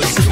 Listen